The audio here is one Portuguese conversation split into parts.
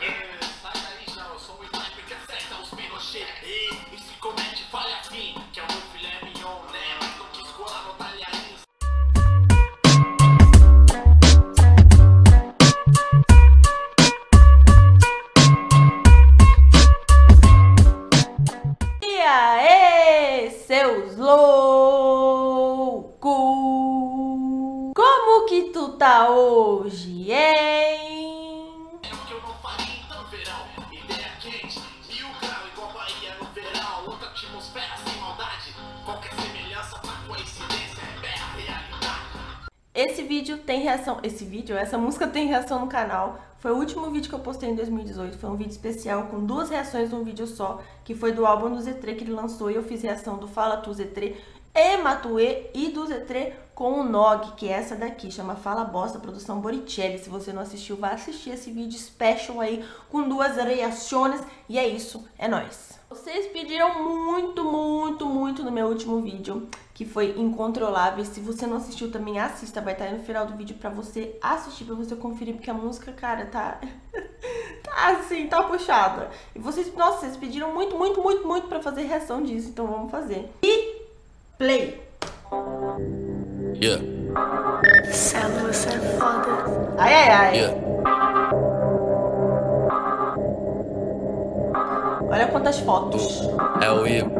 Yeah. Ideia quente, grau igual Bahia no verão. Outra atmosfera sem maldade. Qualquer semelhança pra coincidência é a realidade. Esse vídeo tem reação. Esse vídeo, essa música tem reação no canal. Foi o último vídeo que eu postei em 2018, foi um vídeo especial com duas reações num vídeo só, que foi do álbum do Z3 que ele lançou e eu fiz reação do Fala Tu Z3 e Matue e Z3 com o Nog, que é essa daqui, chama Fala Bosta, produção Boricelli. Se você não assistiu, vá assistir esse vídeo special aí com duas reações e é isso, é nóis. Vocês pediram muito, muito, muito no meu último vídeo, que foi Incontrolável. Se você não assistiu também, assista. Vai estar aí no final do vídeo pra você assistir, pra você conferir, porque a música, cara, tá... tá assim, tá puxada. E vocês, nossa, vocês pediram muito, muito, muito, muito pra fazer reação disso, então vamos fazer. E play! Yeah. Celo, você é foda. Ai, ai, ai. Yeah. Olha quantas fotos. É o Igor.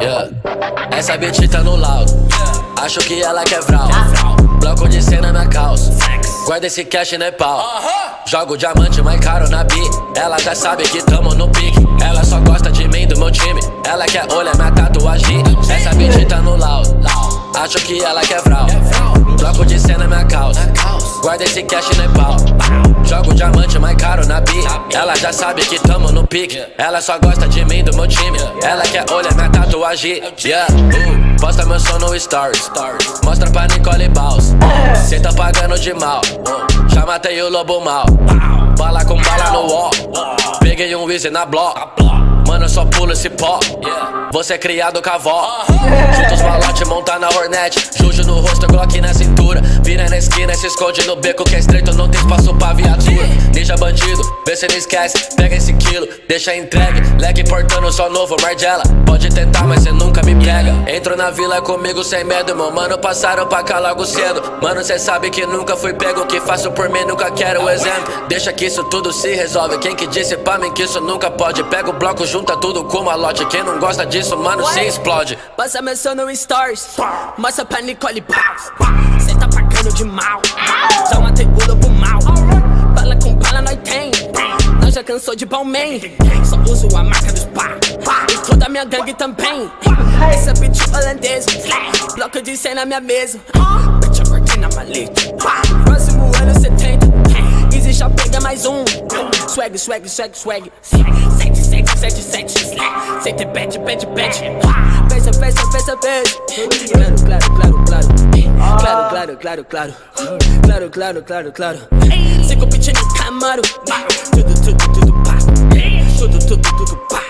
Yeah. Essa bitch tá no laudo. Acho que ela quer vral. Bloco de cena na calça. Guarda esse cash, né pau? Jogo diamante mais caro na bi. Ela já sabe que tamo no pique. Ela só gosta de do meu time. Ela quer olhar minha tatuagem. Essa bitch tá no laudo. Acho que ela quer vral. Bloco de cena minha calça. Guarda esse cash, pau? Jogo diamante mais caro na bi. Ela já sabe que tamo no pique. Ela só gosta de mim, do meu time. Ela quer olhar minha tatuagem. Yeah, uh, posta meu som no Stories. Mostra pra Nicole Baus. Cê tá pagando de mal. Já matei o lobo mal. Bala com bala no wall. Peguei um Weezy na block. Mano, só pulo esse pó. Você é criado com a avó. Juntos os malote, monta na Hornet. Juju no rosto, Glock na cintura. Vira na esquina, se esconde no beco que é estreito, não tem espaço pra viatura. Ninja bandido, vê se não esquece. Pega esse quilo, deixa entregue. Leque portando só novo, Margela. Pode tentar, mas cê nunca me pega. Entro na vila comigo sem medo, meu mano. Passaram pra cá logo cedo. Mano, cê sabe que nunca fui pego. O que faço por mim, nunca quero o exemplo. Deixa que isso tudo se resolve. Quem que disse pra mim que isso nunca pode? Pega o bloco junta tudo com malote. Quem não gosta disso, mano, se explode. Passa som no Stories, mostra pra Nicole Paus. Cê pagando de mal, já matei o lobo mal. Bala com bala nós tem, nós já cansou de Balmain. Só uso a marca dos pá, e toda minha gangue também. Essa bitch holandesa, bloco de cena na minha mesa. Bitch, eu na maleta. Próximo ano 70, Easy já pega mais um. Swag, swag, swag, swag. Sete, sete, sete, sete. Sete, bet, bet, bet. Pensa, pensa, pensa, pensa. Claro, claro, claro, claro. Claro, claro, claro, claro. Claro, claro, claro, claro. Cinco pitch no Camaro. Tudo, tudo, tudo, pá. Tudo, tudo, tudo, pá.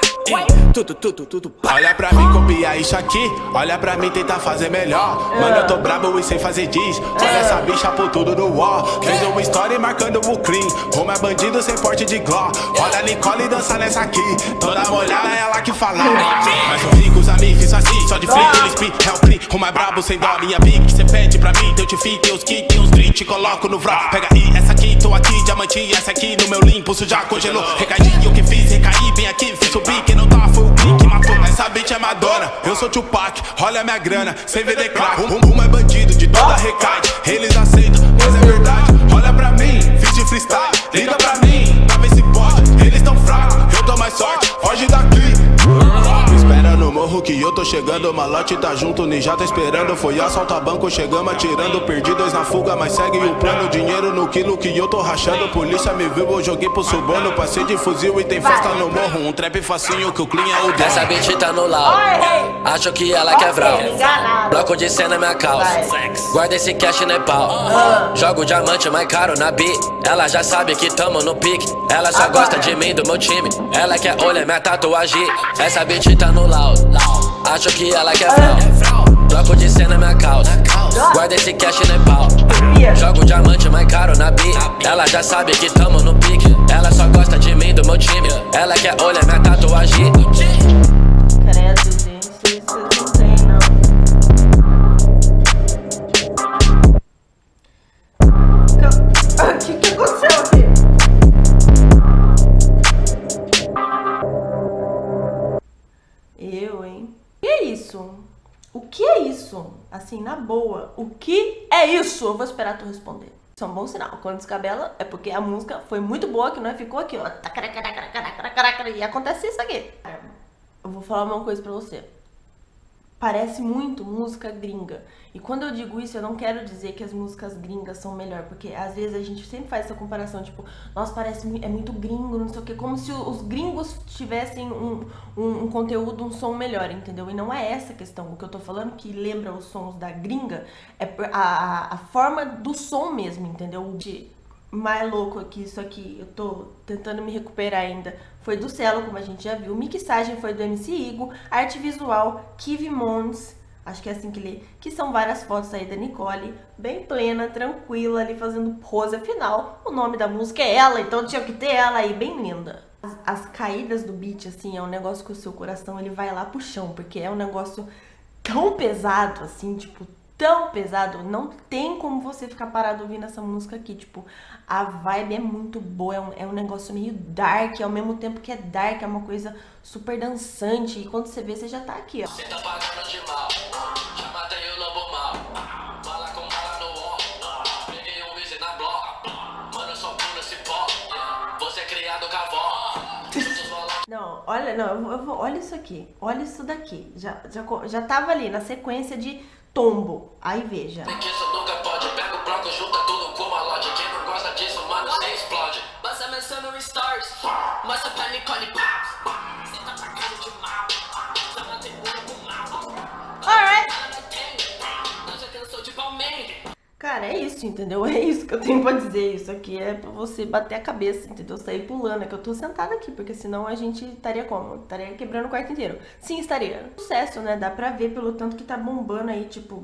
Tudo, tudo, tudo, pá. Olha pra mim copiar isso aqui. Olha pra mim tentar fazer melhor. Mano, eu tô brabo e sem fazer diz. Olha essa bicha por tudo no wall. Fez uma história marcando o clean. Como é bandido sem porte de gló. Olha a Nicole dançar nessa aqui. Toda molhada é ela que fala. Mas eu vim isso assim. Só de frente eles pi, é o cri. O mais brabo sem dó, minha big. Cê pede pra mim, eu te fit, tem os kits, tem os drink. Te coloco no vrá. Pega aí, essa aqui, tô aqui, diamante. Essa aqui no meu limpo, isso já congelou. Recaí, o que fiz, recaí, bem aqui, fiz subir. Quem não tá foi o clique, matou. Essa bitch é Madonna, eu sou Tupac. Olha minha grana, sem vender crack. Um, um é bandido de toda recai. Eles aceitam, mas é verdade. Olha pra mim, fiz de freestyle. Liga pra mim, pra ver se pode. Eles tão fracos, eu tô mais sorte. Foge daqui. Espera no morro que eu tô chegando, malote tá junto, ninja tá esperando. Foi assalto a banco, chegamos atirando, perdi dois na fuga, mas segue o plano. Dinheiro no quilo que eu tô rachando. Polícia me viu, eu joguei pro suborno. Passei de fuzil e tem festa no morro. Um trap facinho que o clean é o dono. Essa bitch tá no laudo. Acho que ela quer vral. Bloco de cena minha calça. Guarda esse cash, né pau? Jogo diamante mais caro na bi. Ela já sabe que tamo no pique. Ela só gosta de mim, do meu time. Ela quer olhar minha tatuagem. Essa bitch tá no laudo. Acho que ela quer vral. Bloco de cena minha calça. Guarda esse cash, né pau? Jogo diamante mais caro na bi. Ela já sabe que tamo no pique. Ela só gosta de mim, do meu time. Ela quer olhar minha tatuagem. Credo, é isso? Eu vou esperar tu responder. Isso é um bom sinal. Quando descabela, é porque a música foi muito boa, que não ficou aqui, ó. E acontece isso aqui. Eu vou falar uma coisa pra você. Parece muito música gringa. E quando eu digo isso, eu não quero dizer que as músicas gringas são melhor, porque às vezes a gente sempre faz essa comparação, tipo, nossa, parece é muito gringo, não sei o que, como se os gringos tivessem um, um, um conteúdo, um som melhor, entendeu? E não é essa a questão. O que eu tô falando que lembra os sons da gringa é a, a, a forma do som mesmo, entendeu? De mais louco aqui, isso aqui, eu tô tentando me recuperar ainda, foi do Celo, como a gente já viu. Mixagem foi do MC Igo, arte visual, Kivi Mons, acho que é assim que lê, que são várias fotos aí da Nicole, bem plena, tranquila, ali fazendo pose. Afinal, o nome da música é ela, então tinha que ter ela aí, bem linda. As, as caídas do beat, assim, é um negócio que o seu coração ele vai lá pro chão, porque é um negócio tão pesado, assim, tipo, tão pesado, não tem como você ficar parado ouvindo essa música aqui, tipo, a vibe é muito boa, é um, é um negócio meio dark, ao mesmo tempo que é dark, é uma coisa super dançante, e quando você vê, você já tá aqui, ó. Cê tá pagando de mal. Já matei o lobo mal. Bala com bala no ó. Peguei um Easy na block. Mano, só pulo esse pó. Você é criado com Não, olha, não, eu vou, olha isso aqui, olha isso daqui, já, já, já tava ali na sequência de tombo, aí veja. Isso nunca pode. Pega o bloco, junta tudo a loja. Quem não gosta disso, explode. Stars, mostra pra Nicole. Cê Cara, é isso, entendeu? É isso que eu tenho pra dizer. Isso aqui é pra você bater a cabeça, entendeu? Sair pulando. É que eu tô sentada aqui, porque senão a gente estaria como? Estaria quebrando o quarto inteiro. Sim, estaria. Sucesso, né? Dá pra ver pelo tanto que tá bombando aí, tipo,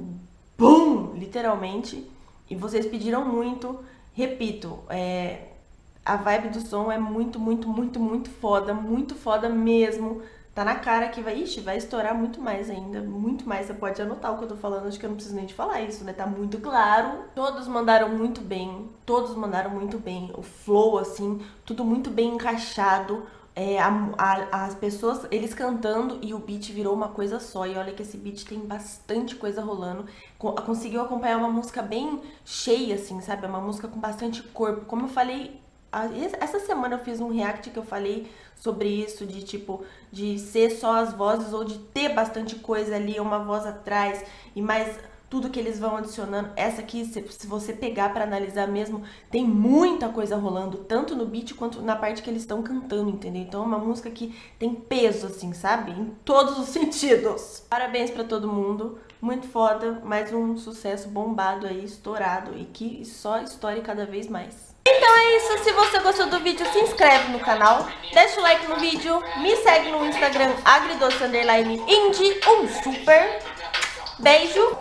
BUM! Literalmente. E vocês pediram muito. Repito, é. A vibe do som é muito, muito, muito, muito foda. Muito foda mesmo. Tá na cara que vai, ixi, vai estourar muito mais ainda, muito mais. Você pode anotar o que eu tô falando, acho que eu não preciso nem de falar isso, né? Tá muito claro. Todos mandaram muito bem, todos mandaram muito bem. O flow, assim, tudo muito bem encaixado. É, a- a- as pessoas, eles cantando e o beat virou uma coisa só. E olha que esse beat tem bastante coisa rolando. Co- Conseguiu acompanhar uma música bem cheia, assim, sabe? Uma música com bastante corpo. Como eu falei Essa semana eu fiz um react que eu falei sobre isso, de tipo, de ser só as vozes ou de ter bastante coisa ali, uma voz atrás e mais tudo que eles vão adicionando. Essa aqui, se, você pegar pra analisar mesmo, tem muita coisa rolando, tanto no beat quanto na parte que eles estão cantando, entendeu? Então é uma música que tem peso, assim, sabe? Em todos os sentidos. Parabéns pra todo mundo. Muito foda, mais um sucesso bombado aí, estourado e que só estoure cada vez mais. Então é isso, se você gostou do vídeo, se inscreve no canal, deixa o like no vídeo, me segue no Instagram agridoce underline indie, um super beijo